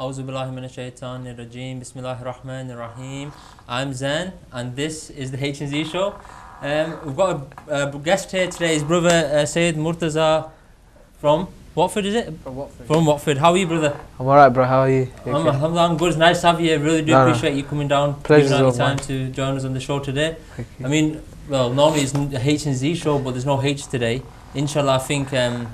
Auzu billahi minash shaitanir rajim. Bismillahir rahmanir rahim. I'm Zain, and this is the H and Z show. Um, we've got a, a guest here today. His brother uh, Sayyid Murtaza from Watford, is it? From Watford. From Watford. How are you, brother? I'm alright, bro. How are you? You I'm, okay? I'm good. It's nice to have you here. Really do No, no. appreciate you coming down, Pleasure's giving out time mine. to join us on the show today. Thank you. I mean, well, normally it's the H and Z show, but there's no H today. Inshallah, I think um,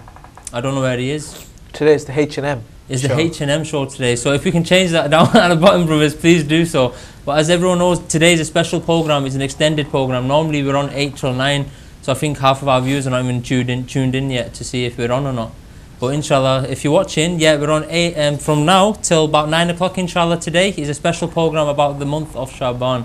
I don't know where he is. Today it's the H and M. It's the H and M show today. So if we can change that down at the bottom, brothers, please do so. But as everyone knows, today is a special program. It's an extended program. Normally we're on eight till nine. So I think half of our viewers are not even tuned in, tuned in yet to see if we're on or not. But inshallah, if you're watching, yeah, we're on eight um, from now till about nine o'clock. Inshallah, today is a special program about the month of Shaban.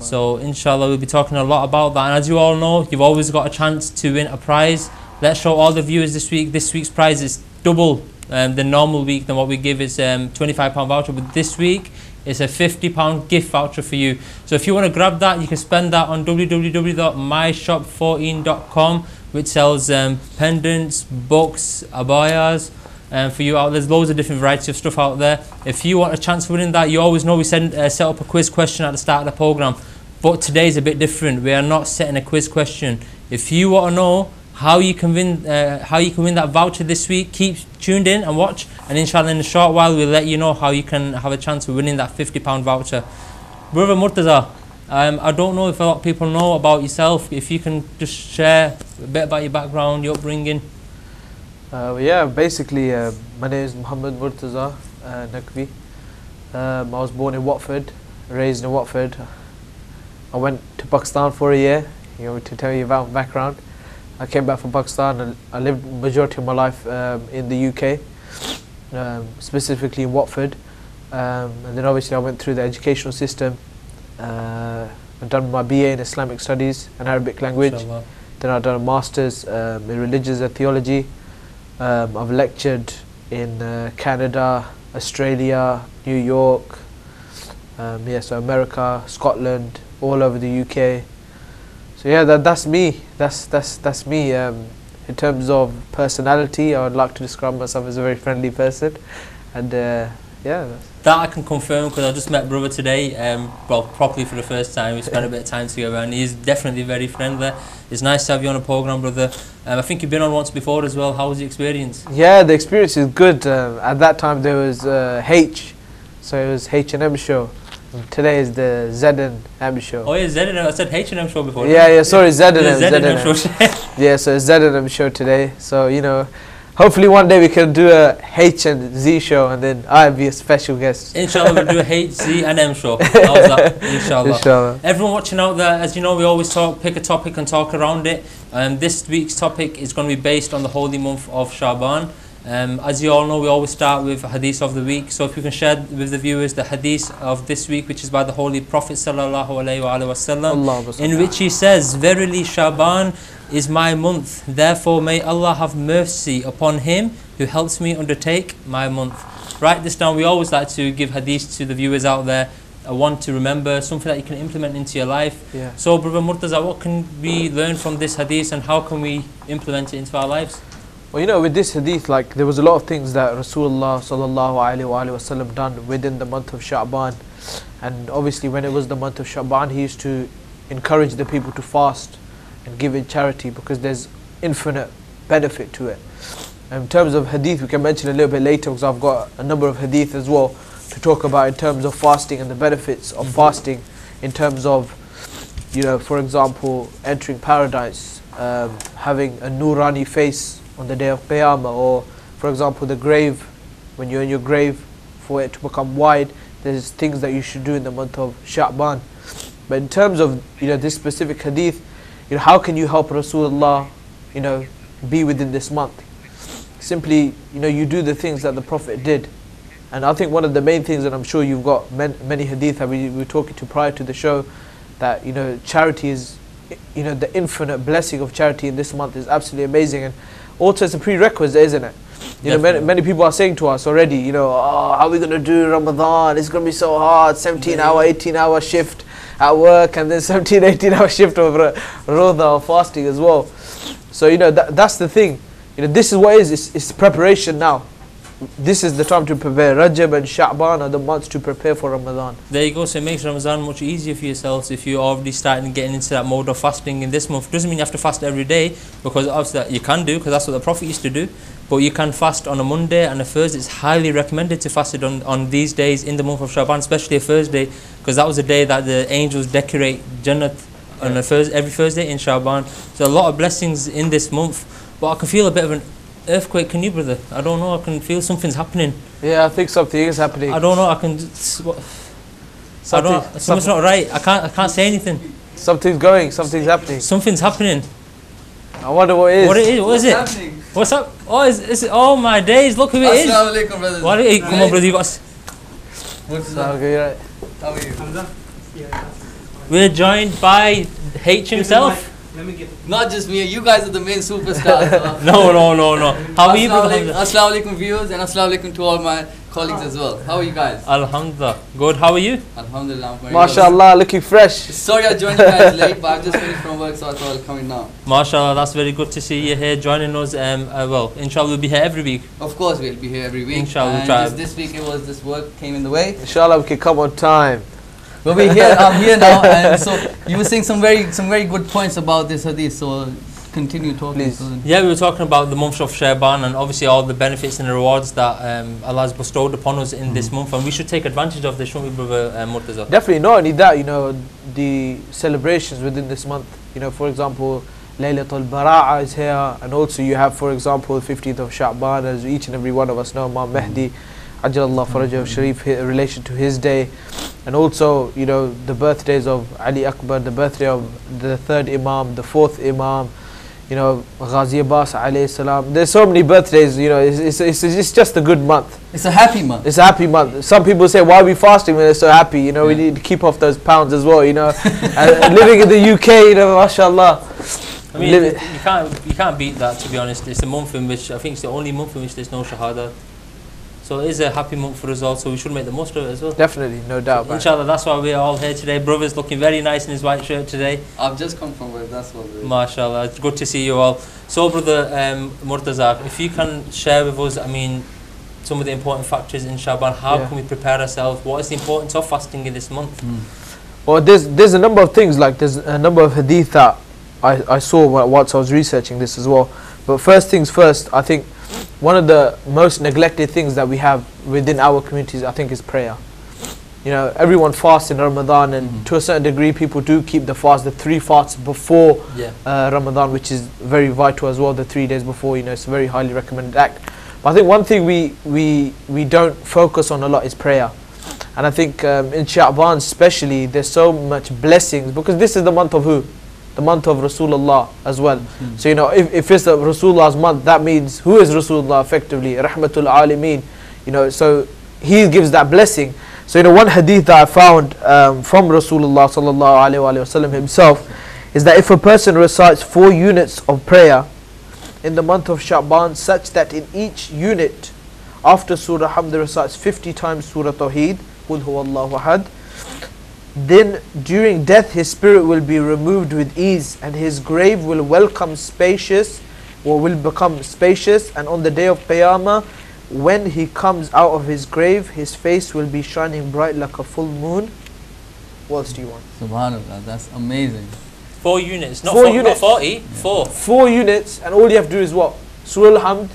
So inshallah we'll be talking a lot about that. And as you all know, you've always got a chance to win a prize. Let's show all the viewers this week. This week's prize is double um, the normal week than what we give is um, £25 voucher. But this week it's a £50 gift voucher for you. So if you want to grab that, you can spend that on www.myshop14.com which sells um, pendants, books, abayas, um, for you out. There's loads of different varieties of stuff out there. If you want a chance of winning that, you always know we send, uh, set up a quiz question at the start of the program. But today's a bit different. We are not setting a quiz question. If you want to know how you can win, uh, how you can win that voucher this week, keep tuned in and watch. And inshallah, in a short while, we'll let you know how you can have a chance of winning that £50 voucher. Brother Murtaza, um, I don't know if a lot of people know about yourself. If you can just share a bit about your background, your upbringing. Uh, yeah, basically, uh, my name is Muhammad Murtaza uh, Nakvi. Um, I was born in Watford, raised in Watford. I went to Pakistan for a year, you know, to tell you about my background. I came back from Pakistan and I lived majority of my life um, in the UK, um, specifically in Watford. Um, and then obviously I went through the educational system. Uh, I've done my BA in Islamic Studies and Arabic language. Inshallah. Then I've done a master's um, in religions and theology. Um, I've lectured in uh, Canada, Australia, New York, um, yeah, so America, Scotland, all over the UK. So yeah, that, that's me. That's that's that's me. Um, in terms of personality, I would like to describe myself as a very friendly person, and uh, yeah, that's, That I can confirm because I just met brother today. Um, well, properly for the first time. We spent a bit of time together, and he's definitely very friendly. It's nice to have you on a program, brother. Um, I think you've been on once before as well. How was the experience? yeah. The experience is good. Um, at that time there was uh, H, so it was H and M show. And today is the Z and M show. Oh yeah, Z&M. I said H and M show before. Yeah, yeah, sorry, Z and The M, and M. show. Yeah, so it's Z M show today. So you know, hopefully one day we can do a H and Z show, and then I'll be a special guest. Inshallah, we'll do a H, Z, and M show. How's that? Inshallah. Inshallah. Everyone watching out there, as you know, we always talk, pick a topic and talk around it. Um, this week's topic is going to be based on the holy month of Shaban. Um, as you all know, we always start with hadith of the week. So if you can share with the viewers the hadith of this week, which is by the Holy Prophet sallallahu alaihi wasallam, Allah in which he says, "Verily, Shaban is my month. Therefore, may Allah have mercy upon him who helps me undertake my month." Write this down. We always like to give hadith to the viewers out there. I want to remember, something that you can implement into your life. Yeah. So, Brother Murtaza, what can we learn from this hadith and how can we implement it into our lives? Well, you know, with this hadith, like there was a lot of things that Rasulullah sallallahu alaihi wasallam done within the month of Sha'ban, and obviously when it was the month of Sha'ban, he used to encourage the people to fast and give in charity because there's infinite benefit to it. In terms of hadith, we can mention a little bit later because I've got a number of hadith as well to talk about in terms of fasting and the benefits of fasting, in terms of, you know, for example, entering paradise, um, having a nurani face on the day of Qiyamah, or for example, the grave, when you're in your grave, for it to become wide, there's things that you should do in the month of Sha'ban. But in terms of you know this specific hadith, you know how can you help Rasulullah, you know, be within this month? Simply, you know, you do the things that the Prophet did. And I think one of the main things, and I'm sure you've got man, many hadith that we we were talking to prior to the show, that you know charity is, you know, the infinite blessing of charity in this month is absolutely amazing, and also it's a prerequisite, isn't it? You know, many, many people are saying to us already, you know, oh, how are we going to do Ramadan? It's going to be so hard, 17 hour, 18 hour shift at work, and then 17, 18 hour shift of Roda or fasting as well. So, you know, that, that's the thing. You know, this is what it is, it's, it's preparation now. This is the time to prepare. Rajab and Sha'ban are the months to prepare for Ramadan. There you go. So it makes Ramadan much easier for yourselves if you're already starting getting into that mode of fasting in this month. Doesn't mean you have to fast every day because obviously that you can do because that's what the Prophet used to do. But you can fast on a Monday and a Thursday. It's highly recommended to fast it on, on these days in the month of Shaban, especially a Thursday because that was the day that the angels decorate Jannat on a Thursday, every Thursday in Shaban. So a lot of blessings in this month. But I can feel a bit of an earthquake. Can you, brother? I don't know. I can feel something's happening. Yeah, I think something is happening. I don't know. I can. s- what- I don't. Something's something- not right. I can't. I can't say anything. something's going, something's happening. Something's happening. I wonder what it is. What it is? What is it? happening? What's up? Oh, is, is it? Oh my days! Look who it is. Assalamu alaikum, brothers. What? Hey, come on, brother. You got. What's up? okay, you're right. How are you? We're joined by H himself. Let me get Not just me, you guys are the main superstars. No, no, no, no. How are you, Assalamu alaikum, brother? Assalamu alaikum viewers and assalamu alaikum to all my colleagues as well. How are you guys? Alhamdulillah. Good. How are you? Alhamdulillah. I'm very well. MashaAllah, looking fresh. Sorry I joined you guys late, but I've just finished from work, so I thought I'll come in now. MashaAllah, that's very good to see you here joining us. Um, uh, well, inshallah, we'll be here every week. Of course, we'll be here every week. Inshallah, we'll and try. just this week it was this work came in the way. Inshallah, we can come on time. But we're here. I'm here now, and so you were saying some very some very good points about this hadith. So continue talking. Please. Yeah, we were talking about the month of Shaban and obviously all the benefits and the rewards that um, Allah has bestowed upon us in this month, and we should take advantage of this, shouldn't we, brother uh, Murtaza? Definitely, not only that, you know, the celebrations within this month. You know, for example, Laylatul Bara'a is here, and also you have, for example, 15th of Sha'ban, as each and every one of us know, Imam Mahdi, Ajalallah Farajahu Sharif, hi- in relation to his day. And also, you know, the birthdays of Ali Akbar, the birthday of the third Imam, the fourth Imam, you know, Ghazi Abbas alayhi salam. There's so many birthdays, you know, it's, it's, it's, it's just a good month. It's a happy month. It's a happy month. Some people say, why are we fasting when they're so happy? You know, we need to keep off those pounds as well, you know. and living in the UK, you know, mashallah. I mean, you can't you can't beat that. To be honest, it's a month in which I think it's the only month in which there's no shahada. So it is a happy month for us all. So we should make the most of it as well. Definitely, no doubt. man. Inshallah, that's why we're all here today. Brother's looking very nice in his white shirt today. I've just come from work. That's what. it is. MashaAllah, it's good to see you all. So, brother um, Murtaza, if you can share with us, I mean, some of the important factors in Shaban, how Yeah. can we prepare ourselves? What is the importance of fasting in this month? Mm. Well, there's there's a number of things like there's a number of hadith that I, I saw wh- whilst I was researching this as well. But first things first, I think one of the most neglected things that we have within our communities, I think, is prayer. You know, everyone fasts in Ramadan, and Mhm. to a certain degree, people do keep the fast, the three fasts before Yeah. uh, Ramadan, which is very vital as well. The three days before, you know, it's a very highly recommended act. But I think one thing we we we don't focus on a lot is prayer, and I think um, in Sha'ban especially, there's so much blessings because this is the month of who, the month of Rasulullah as well. Mm. So you know, if, if it's the Rasulullah's month, that means who is Rasulullah effectively? Rahmatul Alameen. You know, so he gives that blessing. So you know, one hadith that I found um, from Rasulullah sallallahu alaihi wasallam himself is that if a person recites four units of prayer in the month of Sha'ban, such that in each unit after Surah Hamd recites 50 times Surah Tawheed, Qul huwallahu ahad, then during death his spirit will be removed with ease and his grave will welcome spacious or will become spacious and on the day of Qiyamah when he comes out of his grave his face will be shining bright like a full moon what else do you want Subhanallah, that's amazing. Four units, not, Four four, units. not 40, four. four units and all you have to do is what Surah Al-Hamd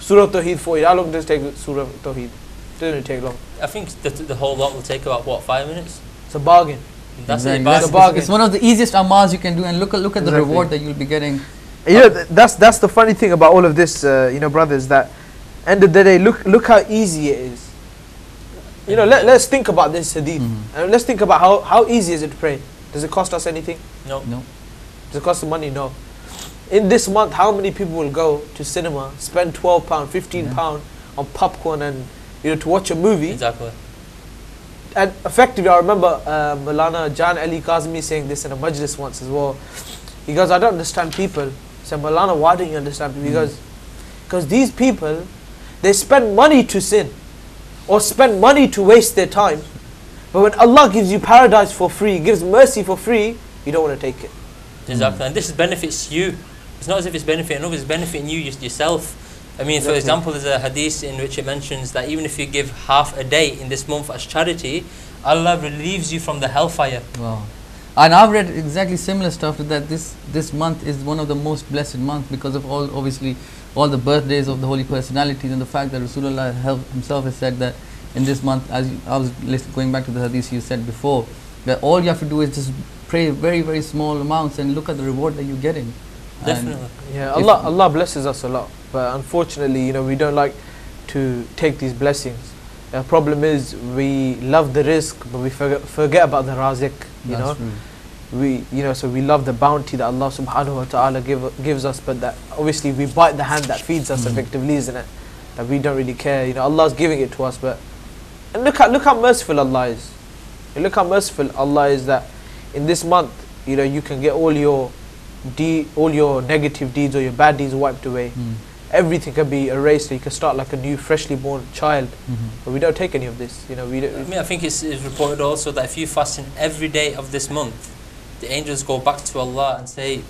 Surah Tawheed four how long does it take Surah Tawheed doesn't it take long I think the, the whole lot will take about, what, five minutes? It's a bargain That's Exactly. it. That's- a Bas- bargain. it's, it's one of the easiest amals you can do, and look at look at the Exactly. reward that you'll be getting. You know, th- that's that's the funny thing about all of this, uh, you know, brothers. That end of the day, look look how easy it is. You know, let let's think about this hadith, Mhm. and let's think about how how easy is it to pray. Does it cost us anything? No. No. Does it cost us money? No. In this month, how many people will go to cinema, spend twelve pound, fifteen Yeah. pound on popcorn, and you know, to watch a movie? Exactly. And effectively, I remember uh, Maulana Jan Ali Kazmi saying this in a majlis once as well. He goes, I don't understand people. I said, Maulana, why don't you understand people? He goes, because these people, they spend money to sin or spend money to waste their time. But when Allah gives you paradise for free, gives mercy for free, you don't want to take it. Exactly. And this benefits you. It's not as if it's benefiting others, it's benefiting you yourself. I mean, for example, there's a hadith in which it mentions that even if you give half a day in this month as charity, Allah relieves you from the hellfire. Wow. And I've read exactly similar stuff to that this this month is one of the most blessed months because of all obviously all the birthdays of the holy personalities and the fact that Rasulullah himself has said that in this month as you, I was going back to the hadith you said before that all you have to do is just pray very very small amounts and look at the reward that you're getting. And Definitely. Yeah, Allah, Allah blesses us a lot, but unfortunately, you know, we don't like to take these blessings. The problem is we love the rizq, but we forget, forget about the razik. You know, true. we, you know, so we love the bounty that Allah Subhanahu wa Taala give, gives us, but that obviously we bite the hand that feeds us Mhm. effectively, isn't it? That we don't really care. You know, Allah's giving it to us, but and look how look how merciful Allah is. And look how merciful Allah is that in this month, you know, you can get all your de- all your negative deeds or your bad deeds wiped away. Mm. Everything can be erased. So you can start like a new, freshly born child. Mhm. But we don't take any of this. You know, we I don't. mean, I think it's, it's reported also that if you fast in every day of this month, the angels go back to Allah and say,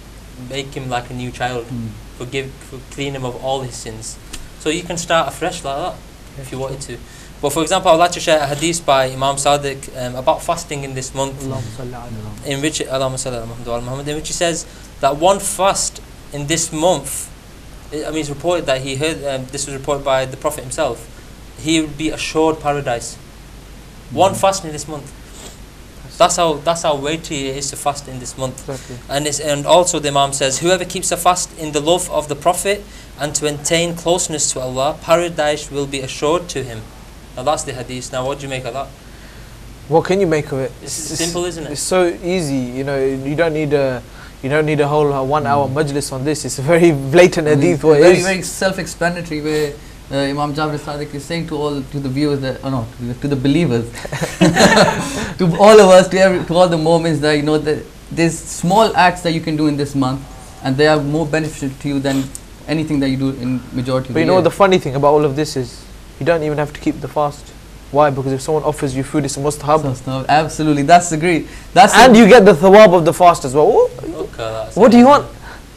make him like a new child, Mm. forgive, for clean him of all his sins. So you can start afresh like that if you wanted to. But for example, I'd like to share a hadith by Imam Sadiq um, about fasting in this month. Allahumma salli ala- in which Allahumma salli ala Muhammad wa ala Muhammad, in which he says that one fast in this month, I mean, it's reported that he heard um, this was reported by the Prophet himself. He would be assured paradise. One Mhm. fast in this month. That's how that's how weighty it is to fast in this month. Exactly. And it's, and also the Imam says, whoever keeps a fast in the love of the Prophet and to attain closeness to Allah, paradise will be assured to him. Now that's the hadith. Now what do you make of that? What can you make of it? It's simple, isn't it? It's so easy. You know, you don't need a. You don't need a whole uh, one hour majlis on this. It's a very blatant hadith. Very is. very self-explanatory where uh, Imam Jafar Sadiq is saying to all to the viewers that oh no to the, to the believers to all of us to every, to all the moments that you know that there's small acts that you can do in this month and they are more beneficial to you than anything that you do in majority of But you know year. the funny thing about all of this is, you don't even have to keep the fast. Why? Because if someone offers you food, it's a mustahab, So stuff. absolutely that's the great that's and the, you get the thawab of the fast as well. Oh, Okay, What do you want?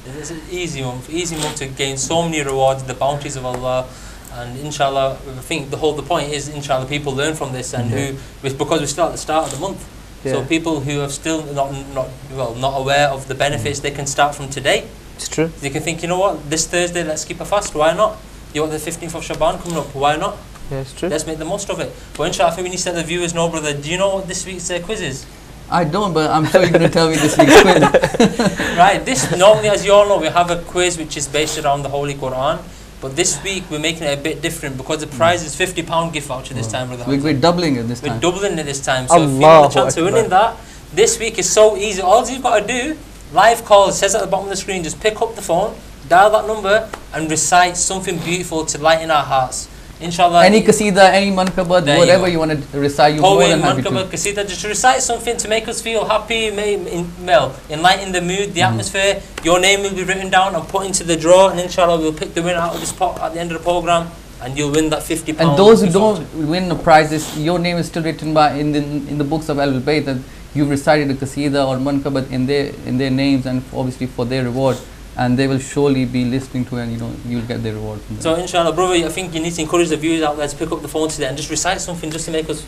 It's an easy one, easy one to gain so many rewards, the bounties of Allah, and inshallah, I think the whole the point is inshallah people learn from this, and who because we're still at the start of the month, so people who are still not not well not aware of the benefits, they can start from today. It's true. They can think, you know what, this Thursday let's keep a fast. Why not? You want the 15th of Shaban coming up? Why not? Yeah, it's true. Let's make the most of it. But inshallah, when you we need to let the viewers know, brother. Do you know what this week's uh, quiz is? I don't but I'm sure you're going to tell me this week's quiz right, this normally, as you all know, we have a quiz which is based around the Holy Quran. But this week we're making it a bit different because the prize is fifty pound gift voucher this time, brother. we're, we're doubling it this time. We're doubling it this time. So if you want Allahu a chance of Akbar. winning that, this week is so easy. All you've got to do, live call, it says at the bottom of the screen, just pick up the phone, dial that number, and recite something beautiful to lighten our hearts. Inshallah. any kasida any mankabat There you whatever you, want to recite you're more than happy to kasida, just recite something to make us feel happy, may, in, well, enlighten the mood, the mm-hmm. atmosphere. Your name will be written down and put into the draw, and inshallah we'll pick the winner out of this pot at the end of the program, and you'll win that fifty pound. And those who don't win the prizes, your name is still written by in the in the books of Al Bayt that you've recited a qasida or mankabat in their in their names and obviously for their reward, and they will surely be listening to and you know you'll get the reward from them. So inshallah, brother, I think you need to encourage the viewers out there to pick up the phone today and just recite something just to make us.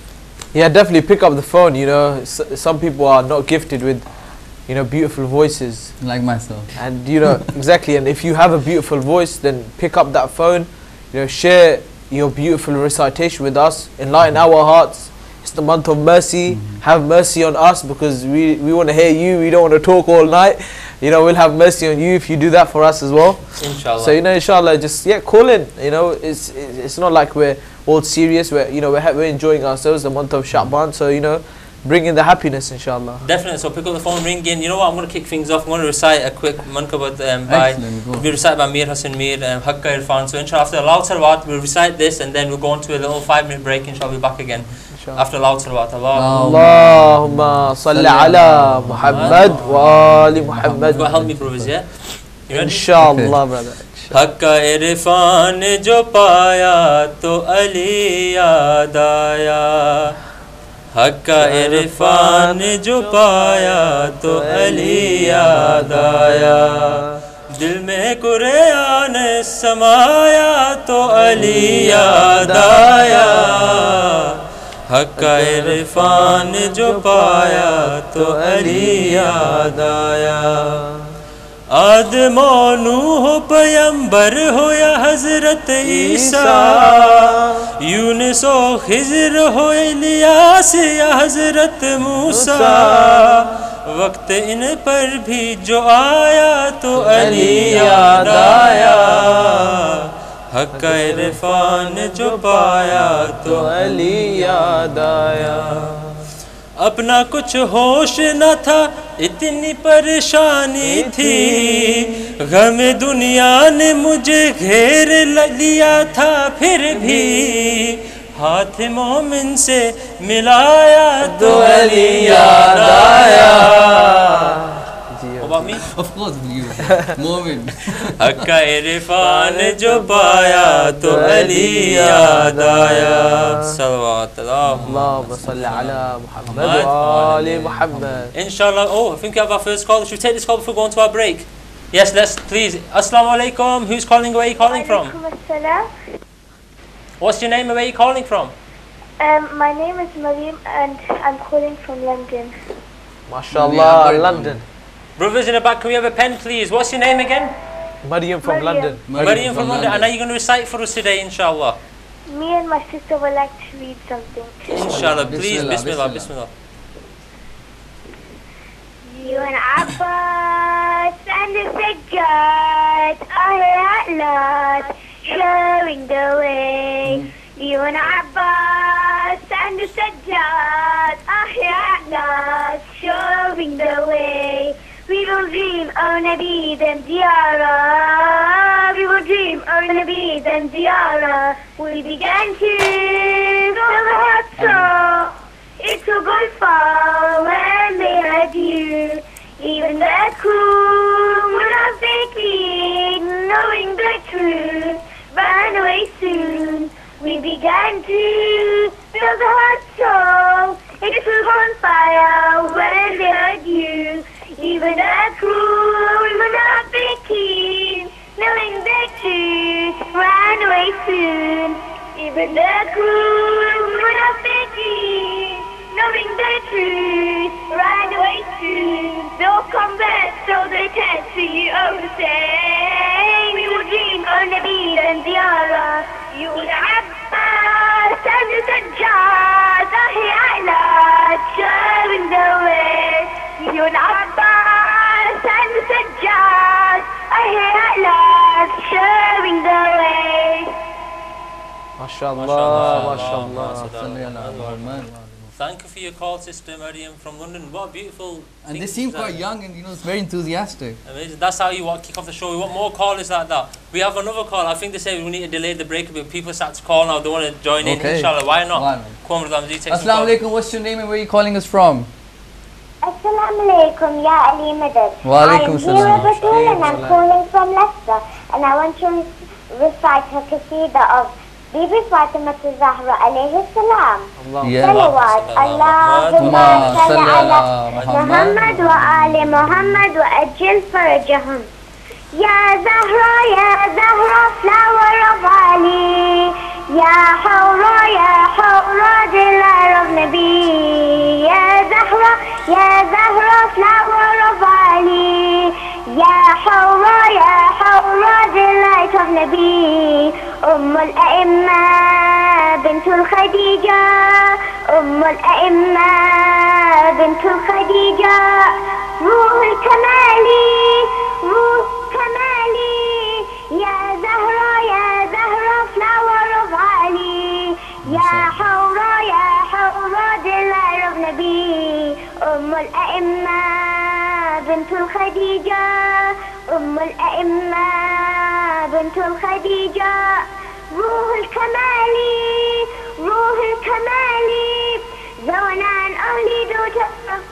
Yeah, definitely pick up the phone. You know, S- some people are not gifted with, you know, beautiful voices, like myself. and you know exactly. And if you have a beautiful voice, then pick up that phone. You know, share your beautiful recitation with us. Enlighten our hearts. It's the month of mercy. Mhm. Have mercy on us because we we want to hear you. We don't want to talk all night. You know, we'll have mercy on you if you do that for us as well. Inshallah. So you know, inshallah, just yeah, call in. You know, it's it's it's not like we're all serious. We're you know we're ha- we're enjoying ourselves the month of Sha'ban. So you know, bring in the happiness, inshallah. Definitely. So pick up the phone, ring in. You know what? I'm going to kick things off. I'm going to recite a quick mankabat um, by. Excellent. Go. We recite by Mir Hassan Mir, um, Hakka Irfan. So inshallah, after a loud salawat, we'll recite this and then we'll go on to a little five minute break. Inshallah, we'll be back again Inshallah. شاء الله. الله صلوات الله. اللهم صل على محمد وآل محمد. ان شاء الله برادر. حق عرفان جو پایا تو علی یاد آیا حق عرفان جو پایا تو علی یاد آیا دل میں قرآن سمایا تو علی یاد آیا حق کا عرفان جو پایا تو علی یاد آیا۔ آدم و نوح ہو پیمبر ہو یا حضرت عیسیٰ۔ یونس و خضر ہو الیاس یا حضرت موسیٰ۔ وقت ان پر بھی جو آیا تو علی یاد آیا۔ حق عرفان جو پایا تو علی یاد آیا۔ اپنا کچھ ہوش نہ تھا، اتنی پریشانی تھی۔ غم دنیا نے مجھے گھیر لیا تھا پھر بھی۔ ہاتھ مومن سے ملایا تو علی یاد آیا۔ About me? Of course, you. Moving. हक्का इरफान जो पाया तो अली याद आया सलवात Inshallah. Oh, I think we have our first call. Should we take this call before going to our break? Yes, let's please. Assalamu alaikum. Who's calling? Where are you calling from? What's your name and where are you calling from? Um, my name is Mariam and I'm calling from London. MashaAllah, London. Brothers in the back, can we have a pen, please? What's your name again? Maryam from Maryam. London Maryam from London. And are you going to recite for us today, inshallah? Me and my sister would like to read something. Inshallah. Please, Bismillah, bismillah, bismillah. bismillah. You and Abbas and the Sajjad are at last showing the way. Mm. You and Abbas and the Sajjad are at last showing the way. We will oh, dream, oh Nabi, then Ziyara. We will dream, oh Nabi, then Ziyara. We began to the heart so. It took on far when they had you. Even the cool would have thinking, knowing the truth, ran away soon. We began to build a hot soul. It took on fire when they had you. Even the cruel would not thinking, knowing the truth, ran away soon. Even the cruel would not thinking, knowing the truth, ran away soon. They'll come back so they can see all the same. We will dream on the beat and Ziyara. You will Abbas and the Sajjad, Ahya'la, showing the way. You will Abbas and the Sajjad, Ahya'la, showing the way. ما شاء الله ما شاء Allah, الله Salli ala Muhammad. Thank you for your call, Sister Maryam from London. What a beautiful. And thing they is seem that. quite young and you know it's very enthusiastic. Amazing. That's how you want to kick off the show. We want more callers like that. We have another call. I think they say we need to delay the break a bit. People start to call now. They want to join in. Okay. Inshallah. Why not? Why not? Come on, Ramzi. Take some Assalamu calls. alaikum, what's your name and where are you calling us from? السلام عليكم يا علي مدد. وعليكم السلام. بقول أنا ام كولينج from لسه أنا وان تو ريسايت هير كسيدا اوف بيبي فاطمة الزهرة عليه السلام اللهم صل على محمد وآل محمد وأجل فرجهم يا زهرة يا زهرة فلاور اوف علي يا حورة يا حورة دلال اوف نبي يا زهرة يا زهرة flower of Ali يا حورة يا حورة delight of نبي أم الأئمة بنت الخديجة. أم الأئمة بنت الخديجة. روح الكمالي. الأئمة بنت الخديجة أم الأئمة بنت الخديجة روح الكمالي روح الكمالي زونا only daughter of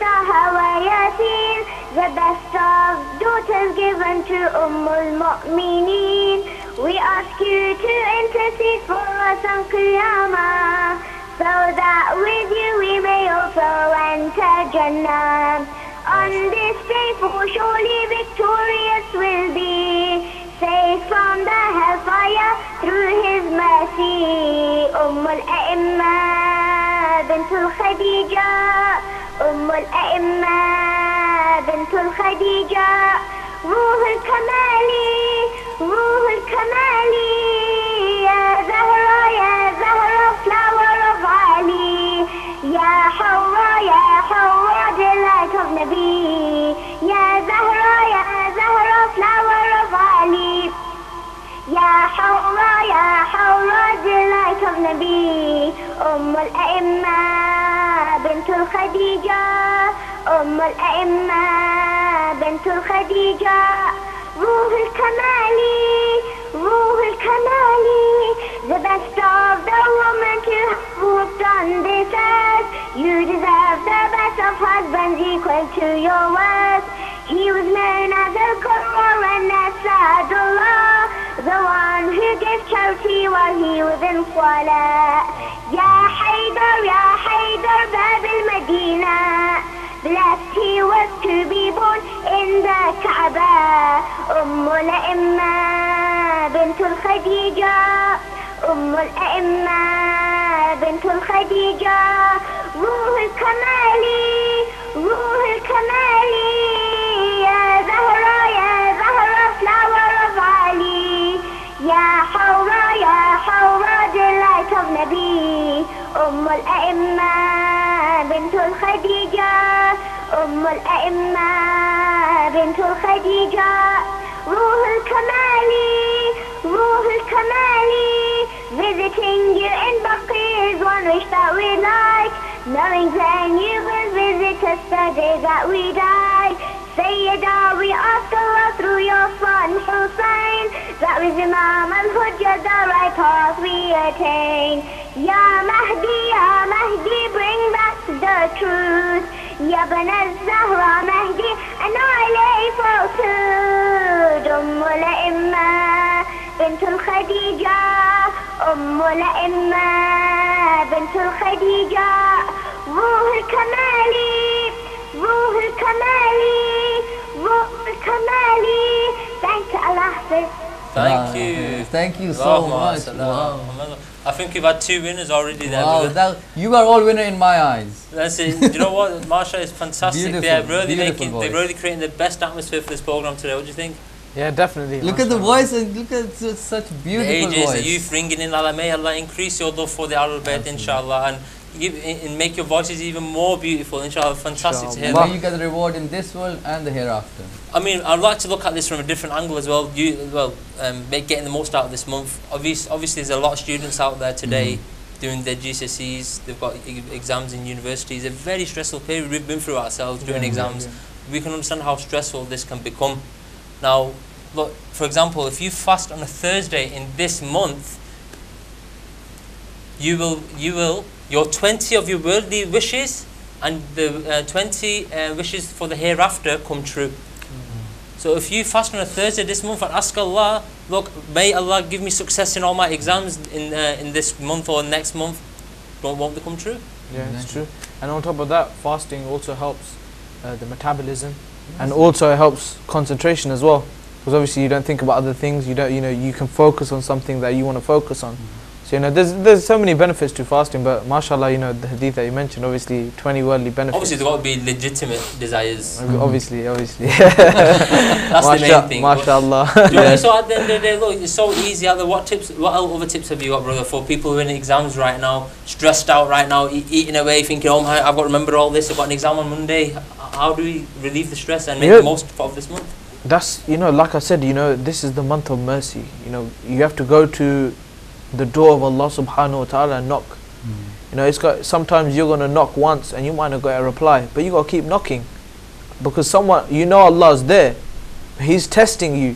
wa Yasin The best of daughters given to Umm al-Mu'mineen We ask you to intercede for us on Qiyamah So that with you we may also enter Jannah On this day for surely victorious will be from the hellfire through His mercy. Umm al-A'imma bint al-Khadija. Umm al-A'imma bint al-Khadija. روح الكمالي روح الكمالي يا حورة يا حورة delight of Nabi يا زهرة يا زهرة flower of يا حورة يا حورة delight of Nabi أم الأئمة بنت الخديجة. أم الأئمة بنت الخديجة. روح الكمالي روح الكمالي The best of the woman to walked on this earth You deserve the best of husbands equal to your worth He was known as Al-Qur'an and as Asadullah The one who gave charity while he was in Salah Ya Haydar, Ya Haydar, Bab al-Madinah Blessed he was to be born in the Kaaba. Umm al-A'imma bint al-Khadija. Umm al-A'imma bint al-Khadija. روح الكمالي روح الكمالي يا زهرة يا زهرة flower of Ali. يا حورة يا حورة delight of Nabi. أم الأئمة بنت الخديجة أم الأئمة بنت الخديجة. روح الكمالي روح الكمالي Visiting you in Baqi is one wish that we like Knowing then you will visit us the day that we die Sayyida, we ask Allah through your son Hussein That with Imam al-Hujjah the right path we attain. Ya Mahdi, Ya Mahdi, bring back the truth. Ya Bana Zahra Mahdi, annihilate falsehood. Umm al-Imma, bint al-Khadija أم الأئمة بنت الخديجة روح الكمالي روح الكمالي روح الكمالي Thank Allah Hafiz. Thank Wow. you. Thank you so Allahumma much. sallam. Wow. I think we've had two winners already there. Wow, brother. that, you are all winner in my eyes. That's it. Do you know what? Marsha is fantastic. Beautiful, they're really beautiful making, they're voice. really creating the best atmosphere for this program today. What do you think? Yeah, definitely. Look at the voice and look at su- such the beautiful ages, voice. the youth ringing in Allah. May Allah increase your love for the Ahlul Bayt, inshallah, and give and make your voices even more beautiful, inshallah. Fantastic to hear. May you get the reward in this world and the hereafter. I mean, I'd like to look at this from a different angle as well. You, well, um, getting the most out of this month. Obviously, obviously, there's a lot of students out there today doing their GCSEs. They've got e- exams in universities. It's a very stressful period. We've been through ourselves doing Yeah, yeah, exams. We can understand how stressful this can become. Now, look, for example, if you fast on a Thursday in this month, you will, you will, your 20 of your worldly wishes and the uh, 20 uh, wishes for the hereafter come true. So if you fast on a Thursday this month and ask Allah, look, may Allah give me success in all my exams in uh, in this month or next month, don't want to come true? Yeah, it's true. And on top of that, fasting also helps uh, the metabolism, and also it helps concentration as well. Because obviously you don't think about other things. You don't, you know, you can focus on something that you want to focus on. Mm-hmm. So you know, there's there's so many benefits to fasting. But mashallah, you know, the hadith that you mentioned, obviously 20 worldly benefits. Obviously, there got to be legitimate desires. Ob- mm-hmm. Obviously, obviously. That's the main thing. Mashallah. Do you- So uh, at the end of the day, look, it's so easy out there. What tips? What other tips have you got, brother, for people who are in exams right now, stressed out right now, e- eating away, thinking, "Oh my, I've got to remember all this. I've got an exam on Monday." How do we relieve the stress and make Yeah. the most of this month? That's you know, like I said, you know, this is the month of mercy. You know, you have to go to the door of Allah Subhanahu wa Taala and knock. Hmm. You know, it's got sometimes you're gonna knock once and you might not get a reply, but you gotta keep knocking because someone you know Allah's there. He's testing you.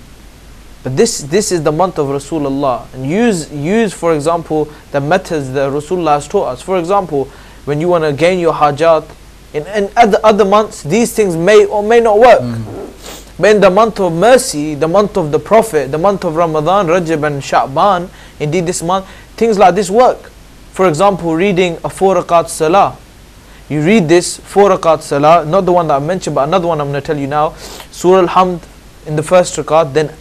But this this is the month of Rasulullah and use use for example the methods that Rasulullah has taught us. For example, when you want to gain your hajat in, in other other months, these things may or may not work. But in the month of mercy, the month of the Prophet, the month of Ramadan, Rajab and Sha'ban, indeed this month, things like this work. For example, reading a four rakat salah. You read this four rakat salah, not the one that I mentioned, but another one I'm going to tell you now. Surah Al-Hamd in the first rakat, then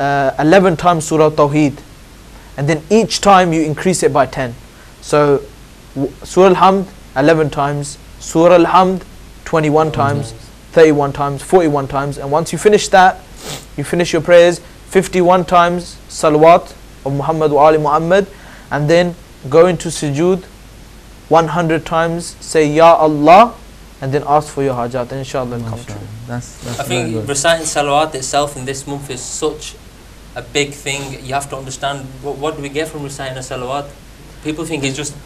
uh, 11 times Surah Tawheed. And then each time you increase it by 10. So Surah Al-Hamd 11 times, Surah Al-Hamd 21 times, 31 times, 41 times. And once you finish that, you finish your prayers 51 times salawat of Muhammad wa Ali Muhammad. And then go into sujood 100 times, say Ya Allah, and then ask for your hajat. And inshallah it'll come true. That's, that's I think good. reciting salawat itself in this month is such a big thing. You have to understand what, what do we get from reciting a salawat. People think it's just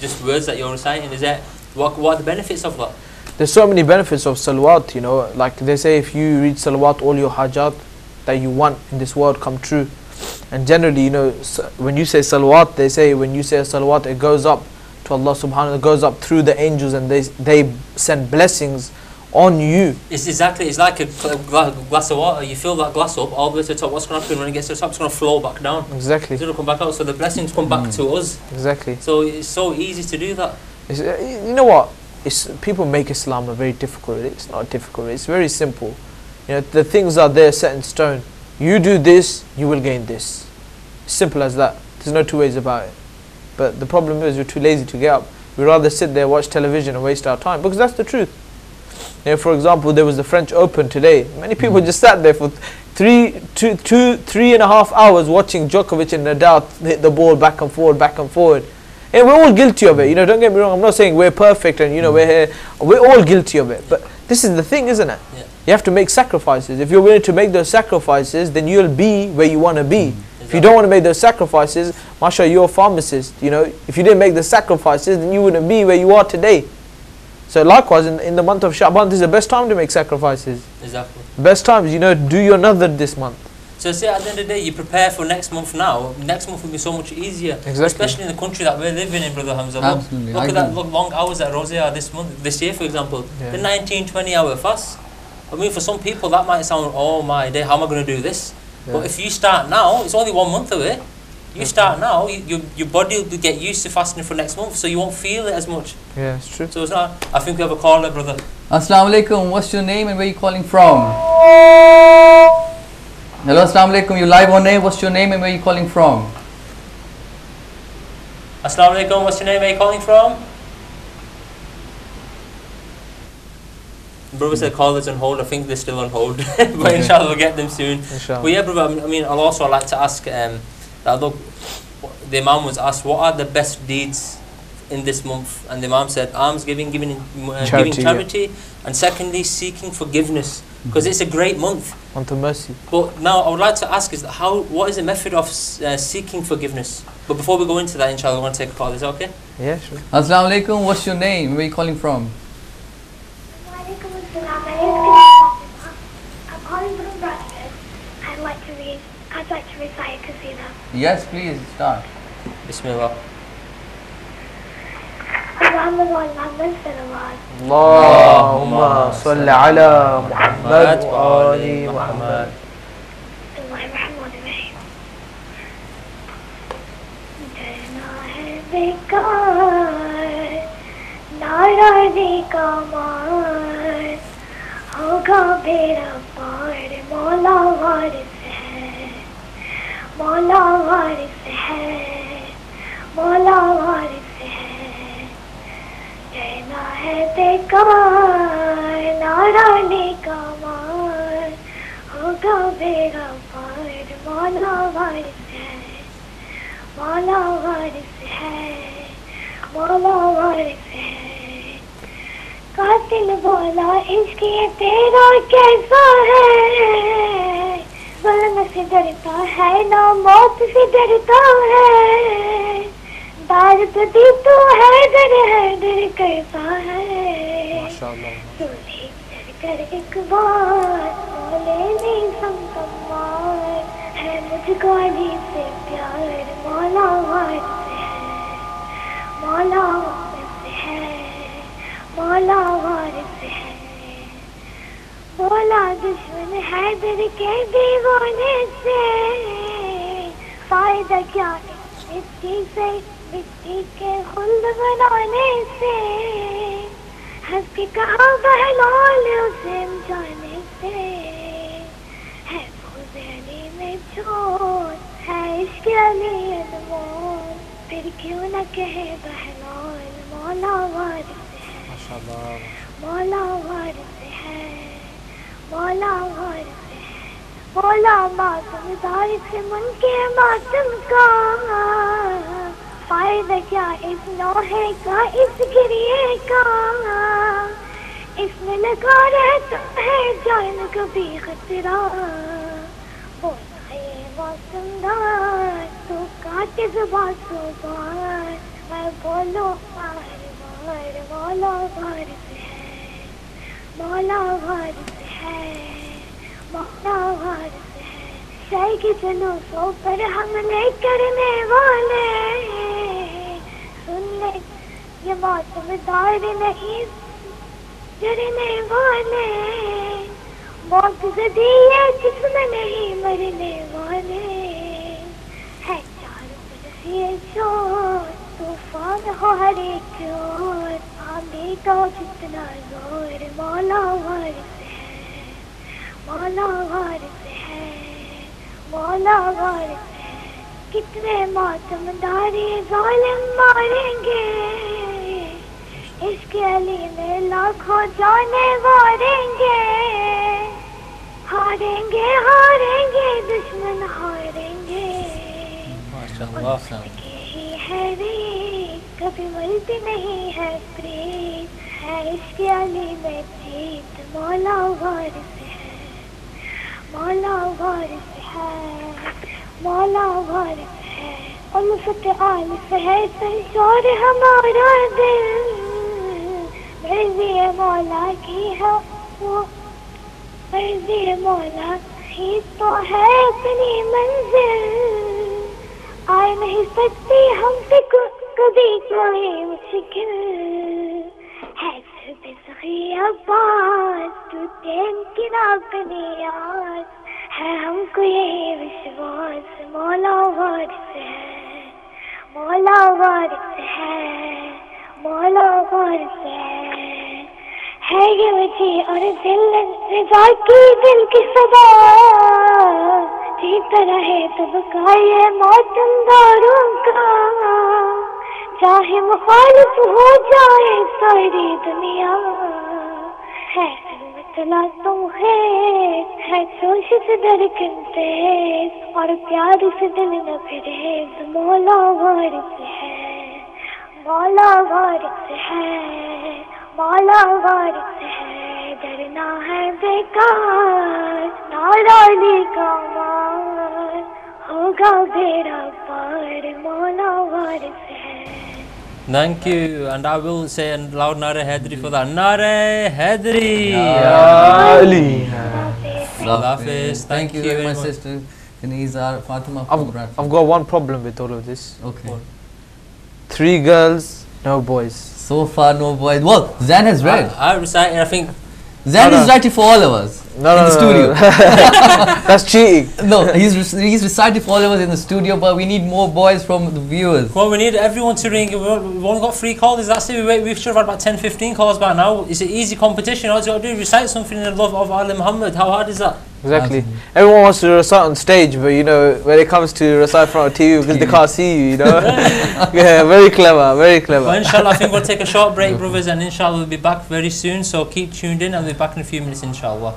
just words that you're reciting. Is that what what are the benefits of that? There's so many benefits of salawat, you know, like they say if you read salawat, all your hajat that you want in this world come true. And generally, you know, when you say salawat, they say when you say salawat, it goes up to Allah subhanahu wa ta'ala, goes up through the angels and they, they send blessings on you. It's exactly it's like a gla- gla- glass of water. You fill that glass up all the way to the top. What's going to happen when it gets to the top? It's going to flow back down. Exactly, It's going to come back out. So the blessings come back to us. exactly. So it's so easy to do that. It's, uh, you know what? It's, people make Islam a very difficult. It's not difficult. It's very simple. You know, the things are there set in stone. You do this, you will gain this. Simple as that. There's no two ways about it. But the problem is we're too lazy to get up. We rather sit there, watch television, and waste our time because that's the truth. You know, for example, there was the French Open today. Many people mm. just sat there for three, two, two, three and a half hours watching Djokovic and Nadal hit the ball back and forward, back and forward. And we're all guilty of it. You know, don't get me wrong. I'm not saying we're perfect and you know we're here. We're all guilty of it. But this is the thing, isn't it? Yeah. You have to make sacrifices. If you're willing to make those sacrifices, then you'll be where you want to be. Mm-hmm. If you don't want to make those sacrifices, Masha, you're a pharmacist. You know, if you didn't make the sacrifices, then you wouldn't be where you are today. So likewise, in, in the month of Sha'ban, this is the best time to make sacrifices. Exactly. Best times, you know, do your nadhr this month. So see, at the end of the day, you prepare for next month now. Next month will be so much easier, Exactly. especially in the country that we're living in, brother Hamza. Look, Absolutely, look I at that look, long hours that Rosie are this month, this year, for example. Yeah. The 19, 20 hour fast. I mean, for some people that might sound, oh my day, how am I going to do this? But if you start now, it's only one month away. You start now, you, your your body will get used to fasting for next month, so you won't feel it as much. Yeah, it's true. So it's not. I think we have a caller, brother. Assalamu alaikum. What's your name and where are you calling from? Hello, assalamu alaikum. You live on air. What's your name and where are you calling from? Assalamu alaikum. What's your name? Where are you calling from? Brother said callers on hold. I think they're still on hold, but inshallah we'll get them soon. Inshallah. But yeah, brother. I mean- I'll also like to ask um, that look, the Imam was asked, what are the best deeds in this month? And the Imam said, alms giving, giving, uh, Charity, giving yeah. charity, and secondly, seeking forgiveness, because it's a great month. Unto mercy. But now I would like to ask is that how what is the method of uh, seeking forgiveness? But before we go into that, inshallah, we want to take a call. Is that okay? Yeah, sure. Assalamu alaikum. What's your name? Where are you calling from? Walaikum assalam. My name is Fatima. I'm calling from Bradford. I'd like to read. I'd like to recite a kasida. Yes, please start. Bismillah. Muhammad wa Muhammad salawat. Allahumma salli ala Muhammad wa ali Muhammad. Bismillahirrahmanirrahim. डरना है बेकार नाराजी का मार होगा बेड़ा पार मौला वारिस है मौला वारिस है मौला वारिस है ہے کمار نارا نے کمار ہوگا میرا پار مولا وارث ہے مولا وارث ہے مولا وارث ہے قاتل بولا اس کی تیرا کیسا ہے ظلم سے ڈرتا ہے نہ موت سے ڈرتا ہے درد پتی تو ہے در ہے در ہے؟ کر ایک بار بولے نہیں ہے مجھ کو عجیب سے پیار مولا وار سے ہے مولا سے ہے مولا سے ہے۔ دشمن ہے در کے دیوانے سے فائدہ کیا ہے؟ اس کی سے مٹی کے خلد بنانے سے ہنس کے کہا بہلال اسے جانے سے؟ ہے فوز علی میں چھوڑ ہے عشق علی انمول پھر کیوں نہ کہے بہلال مولا وارث ہے؟ مولا وارث ہے مولا وارث مولا ماتم دار سے من کے ماتم کا شائب اس ہے کا، اس گریے کا۔ اس میں لگا رہتا ہے جان کبھی خطرہ۔ ہوتا ہے موسمدار تو کاٹ زبان صبح میں بولو پار بار مولا بھار سے ہے۔ مولا بھار سے ہے۔ مولا بھار سے ہے۔ شہ کی چلو سو پر ہم نے کرنے والے۔ یہ بات موسم دار نہیں۔ جڑنے والے بہت زدی ہے جس میں نہیں مرنے والے ہے چاروں طرف یہ شور طوفان ہو ہر ایک اور آنے کا جتنا زور مولا وارث ہے۔ مولا وارث ہے، مولا وارث ہے۔ کتنے ماتم داری ظالم ماریں گے۔ اس میں لاکھوں جانے ماریں گے۔ ہاریں گے ہاریں گے دشمن ہاریں گے۔ ہی ہے ریت کبھی ملتی نہیں ہے پریت۔ ہے اس کے علی میں جیت مولا وارث ہے۔ مولا وارث ہے۔ مولا وارث ہے۔ اور عالف ہے ہمارا دل۔ مرضی مولا کی ہاں۔ ہے وہ مرضی مولا ہی تو ہے اپنی منزل۔ آئے نہیں سکتی ہم سے کبھی کوئی مشکل۔ ہے ہے ہم کو یہی وشواس، مولا وارث ہے۔ مولا وارث ہے۔ مولا حسین ہے یہ اور دل رضا کی دل کی صدا۔ جیتا رہے کا۔ چاہے مخالف ہو جائے ساری دنیا۔ ہے مطلع تم ہے ہے جوش سے در کنتے اور پیار سے دل نہ پھرے مولا غور سے ہے۔ मौला वारिस है मौला वारिस है डरना है बेकार नाराजी का मार होगा बेड़ा पार मौला वारिस है Thank you, and I will say a loud Nare Hedri for that. Nare Hedri! Ali. Allah Hafiz. Thank you very much, much. sister. Kanizar Fatima from I've, Bradford. I've got one problem with all of this. Okay. Three girls, no boys. So far, no boys. Well, Zain has read. I, I recited, I think, Zain No, is no. writing for all of us No, in no, the no, studio. no, no. That's cheating. No, he's rec- he's reciting for all of us in the studio, but we need more boys from the viewers. well, we need everyone to ring. We've we've only got three callers. That's it. We, we should have had about 10, 15 calls by now. It's an easy competition. All you got to do is recite something in the love of Ali Muhammad. How hard is that? Exactly. Everyone wants to recite on stage, but you know, when it comes to recite in front of TV, because they can't see you, you know. yeah, very clever, very Well, clever. inshallah, I think we'll take a short break, brothers, and inshallah, we'll be back very soon. So keep tuned in, and we'll be back in a few minutes, inshallah.